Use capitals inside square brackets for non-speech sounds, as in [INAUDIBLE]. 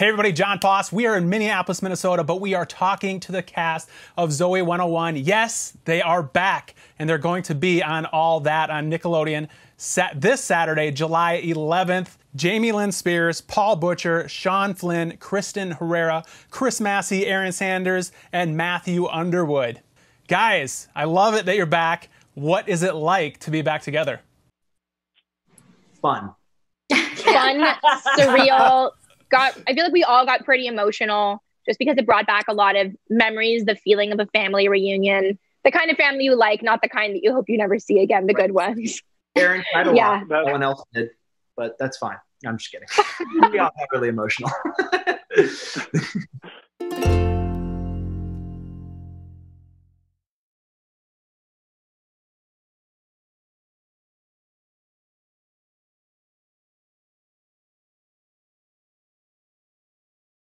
Hey, everybody, Jon Foss. We are in Minneapolis, Minnesota, but we are talking to the cast of Zoey 101. Yes, they are back, and they're going to be on All That on Nickelodeon set this Saturday, July 11th. Jamie Lynn Spears, Paul Butcher, Sean Flynn, Kristin Herrera, Chris Massey, Erin Sanders, and Matthew Underwood. Guys, I love it that you're back. What is it like to be back together? Fun. [LAUGHS] Fun, surreal, got I feel like we all got pretty emotional just because it brought back a lot of memories, the feeling of a family reunion, the kind of family you like, not the kind that you hope you never see again, the right. good ones. Erin tried a yeah. lot. No one else did, but that's fine. I'm just kidding. [LAUGHS] we all got really emotional. [LAUGHS]